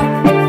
out.